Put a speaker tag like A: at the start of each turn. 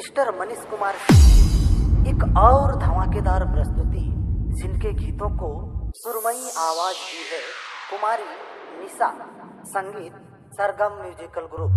A: Mister Manish Kumar. एक और धमाकेदार प्रस्तुति, जिनके गीतों को सुरमई आवाज़ दी है, कुमारी निशा, संगीत, सरगम म्यूजिकल ग्रुप।